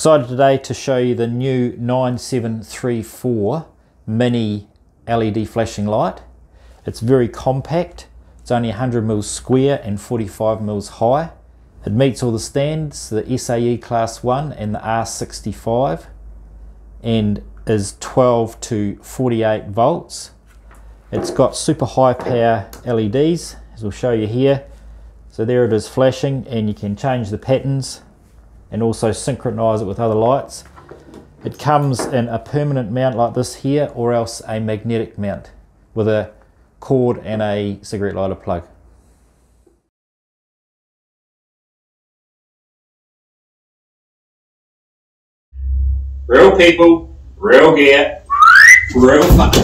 Excited today to show you the new 9734 mini LED flashing light. It's very compact. It's only 100 mils square and 45 mils high. It meets all the standards, the SAE class 1 and the R65 and is 12 to 48 volts. It's got super high power LEDs as we'll show you here. So there it is flashing and you can change the patterns and also synchronize it with other lights. It comes in a permanent mount like this here or else a magnetic mount with a cord and a cigarette lighter plug. Real people, real gear, real fun.